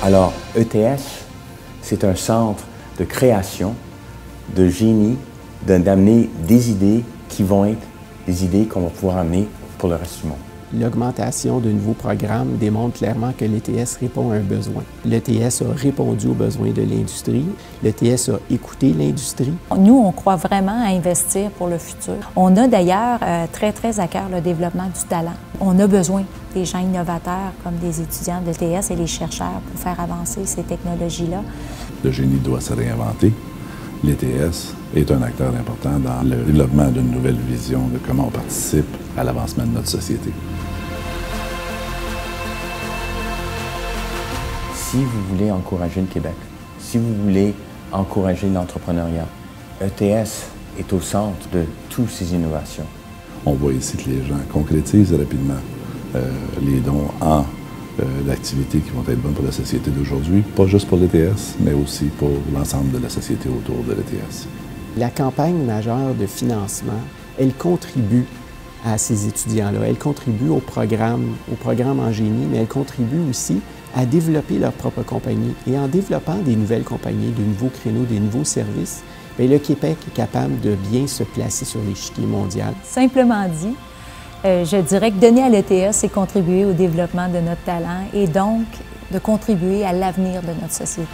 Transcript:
Alors, ETS, c'est un centre de création, de génie, d'amener des idées qui vont être des idées qu'on va pouvoir amener pour le reste du monde. L'augmentation de nouveaux programmes démontre clairement que l'ETS répond à un besoin. L'ETS a répondu aux besoins de l'industrie. L'ETS a écouté l'industrie. Nous, on croit vraiment à investir pour le futur. On a d'ailleurs euh, très, très à cœur le développement du talent. On a besoin des gens innovateurs comme des étudiants de l'ETS et les chercheurs pour faire avancer ces technologies-là. Le génie doit se réinventer. L'ETS est un acteur important dans le développement d'une nouvelle vision de comment on participe à l'avancement de notre société. Si vous voulez encourager le Québec, si vous voulez encourager l'entrepreneuriat, ETS est au centre de toutes ces innovations. On voit ici que les gens concrétisent rapidement les dons en euh, d'activités qui vont être bonnes pour la société d'aujourd'hui, pas juste pour l'ETS, mais aussi pour l'ensemble de la société autour de l'ETS. La campagne majeure de financement, elle contribue à ces étudiants-là. Elle contribue au programme, au programme en génie, mais elle contribue aussi à développer leur propre compagnie. Et en développant des nouvelles compagnies, de nouveaux créneaux, des nouveaux services, bien, le Québec est capable de bien se placer sur l'échiquier mondial. Simplement dit, euh, je dirais que donner à l'ETS, c'est contribuer au développement de notre talent et donc de contribuer à l'avenir de notre société.